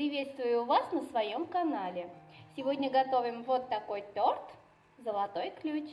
Приветствую вас на своем канале. Сегодня готовим вот такой торт «Золотой ключ».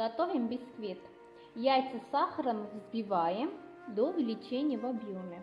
Готовим бисквит. Яйца с сахаром взбиваем до увеличения в объеме.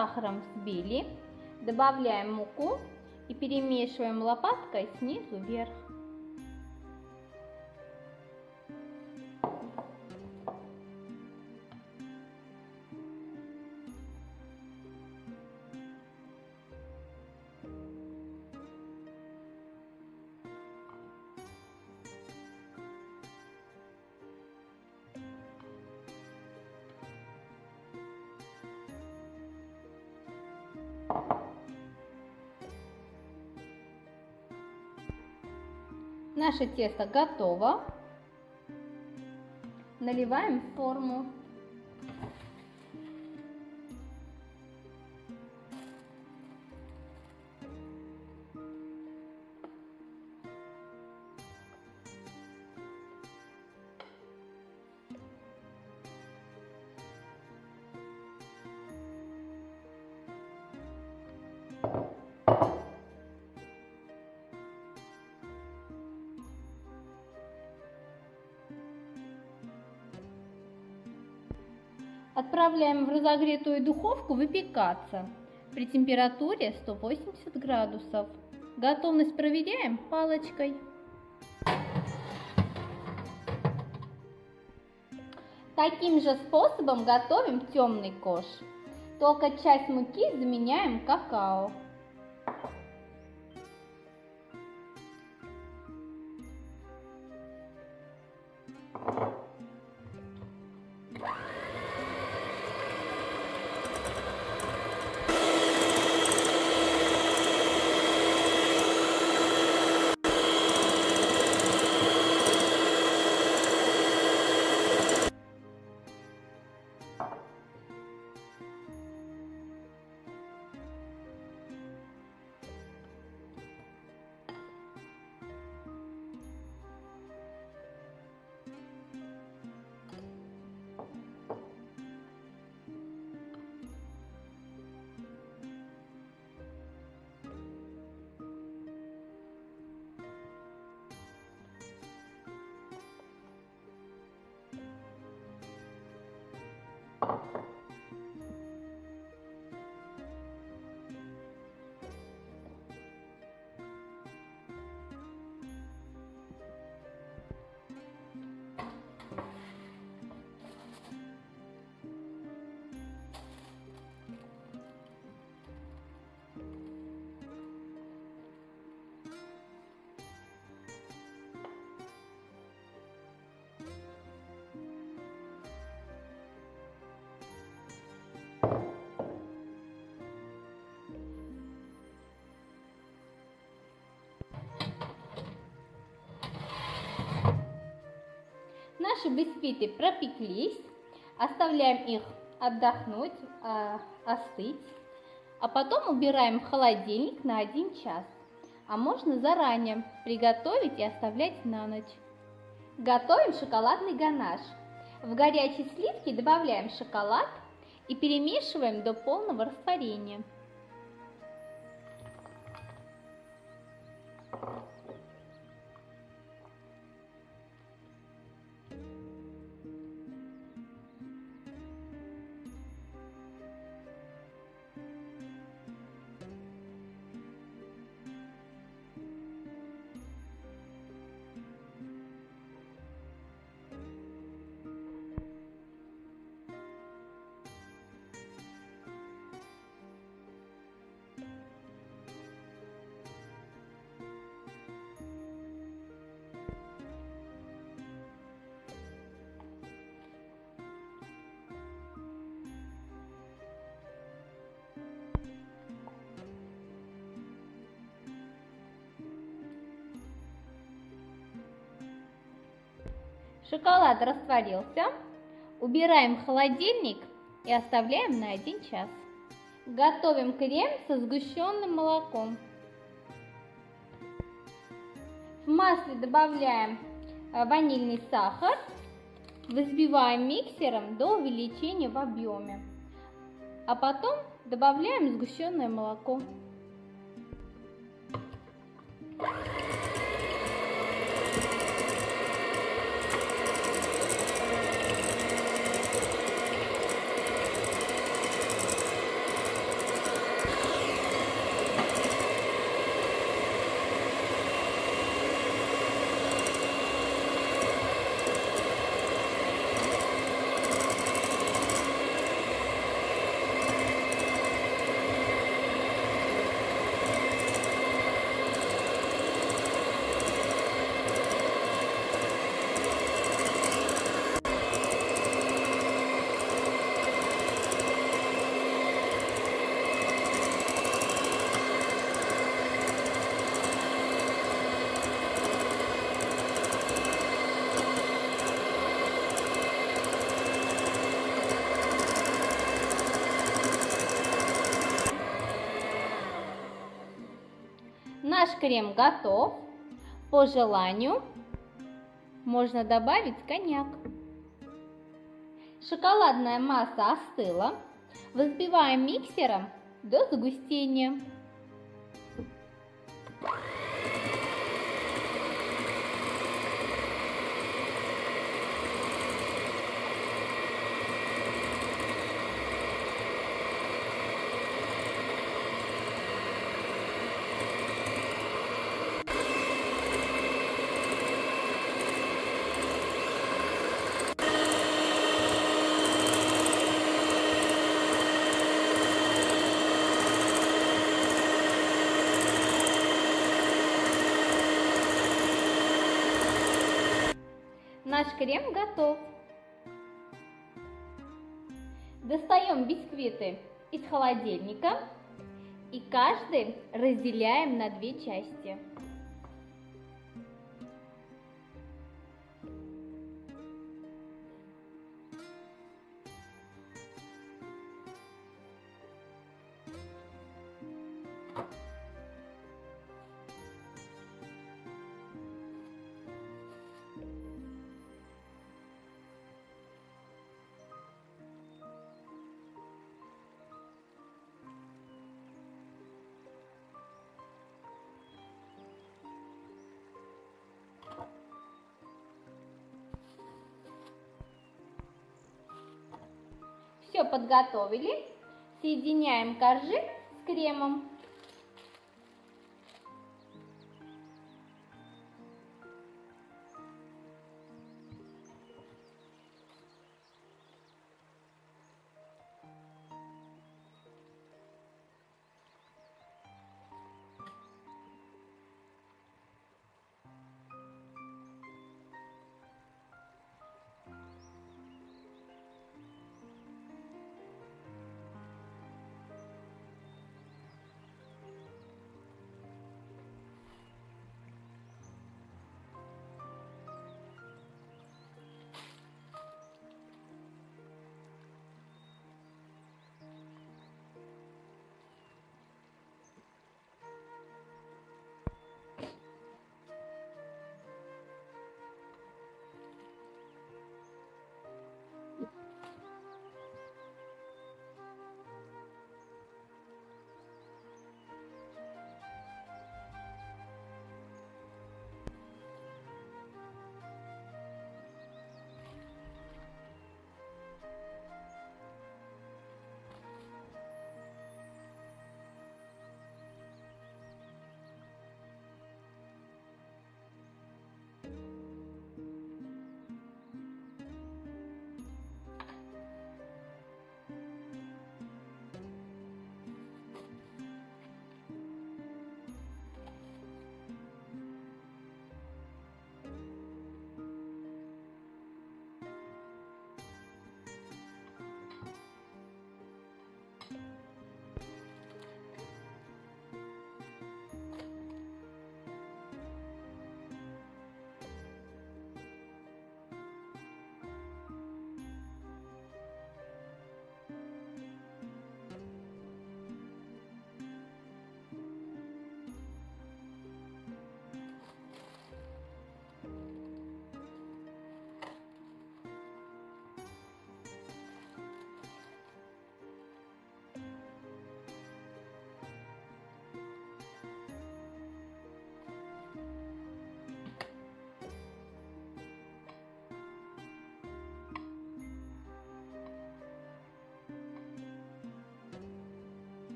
Сахаром взбили, добавляем муку и перемешиваем лопаткой снизу вверх. Наше тесто готово. Наливаем форму. Отправляем в разогретую духовку выпекаться при температуре 180 градусов. Готовность проверяем палочкой. Таким же способом готовим темный кош. Только часть муки заменяем какао. Наши бисквиты пропеклись. Оставляем их отдохнуть, а, остыть. А потом убираем в холодильник на 1 час. а можно заранее приготовить и оставлять на ночь. Готовим шоколадный ганаш. В горячие сливки добавляем шоколад и перемешиваем до полного растворения. Шоколад растворился. Убираем в холодильник и оставляем на 1 час. Готовим крем со сгущенным молоком. В масле добавляем э, ванильный сахар. Взбиваем миксером до увеличения в объеме. А потом добавляем сгущенное молоко. Наш крем готов. По желанию можно добавить коньяк. Шоколадная масса остыла. Взбиваем миксером до загустения. Наш крем готов. Достаем бисквиты из холодильника и каждый разделяем на две части. Все подготовили. Соединяем коржи с кремом.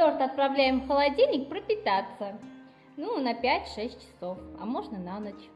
Торт отправляем в холодильник пропитаться. Ну, на 5-6 часов, а можно на ночь.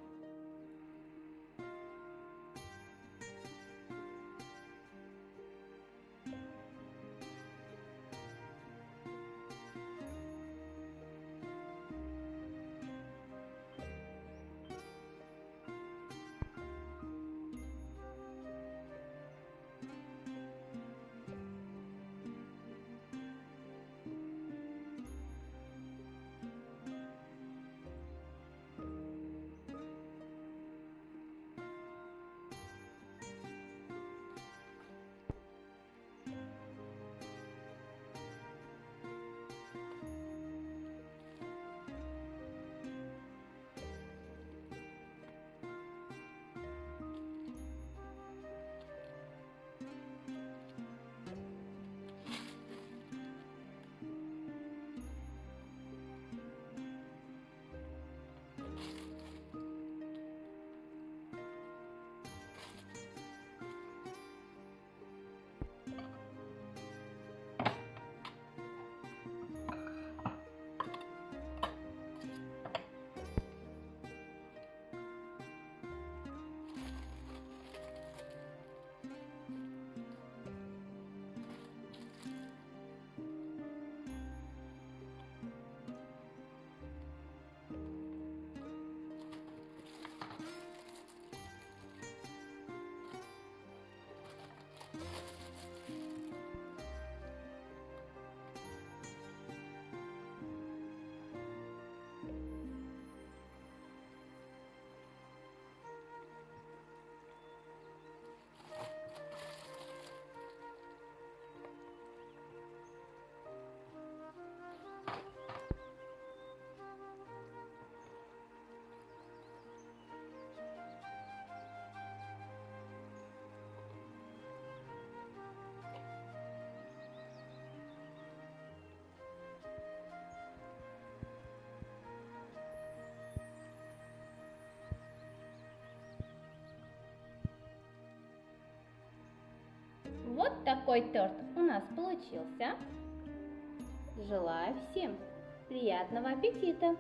Такой торт у нас получился. Желаю всем приятного аппетита!